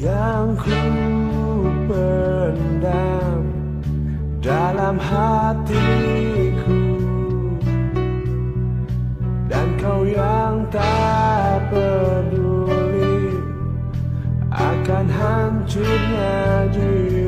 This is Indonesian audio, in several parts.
yang ku pendam dalam hatiku. Dan kau yang tak peduli akan hancurnya diri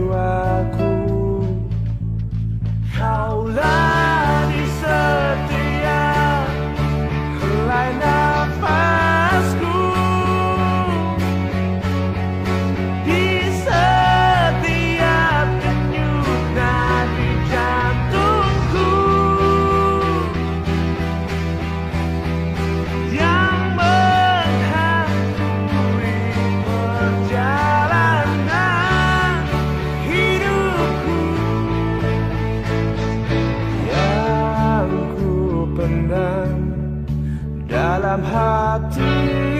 I'm happy.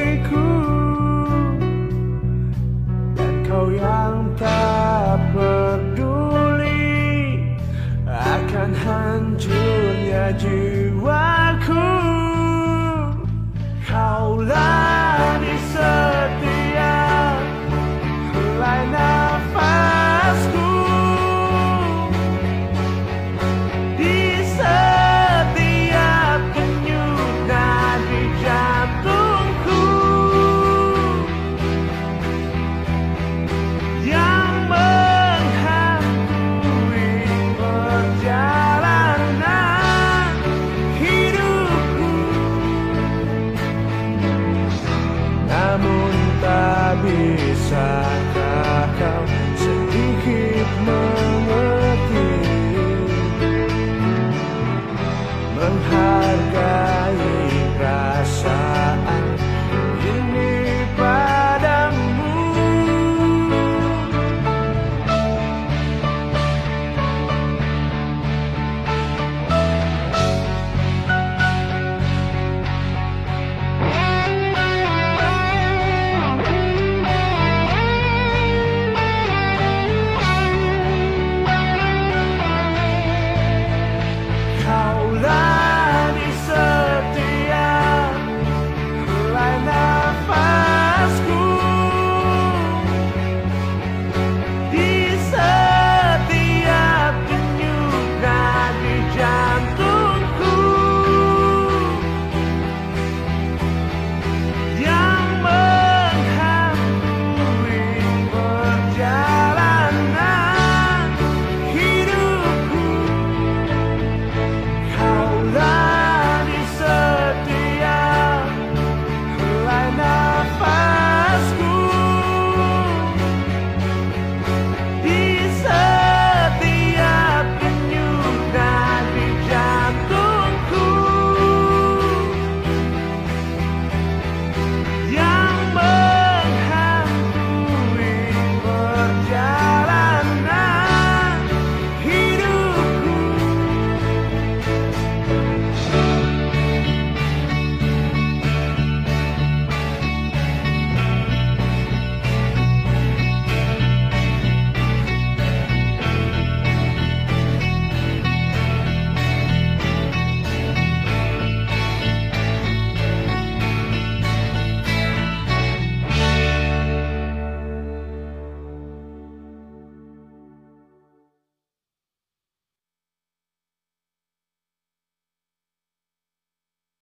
Tak bisakah kau sedikit mengerti? Menghargai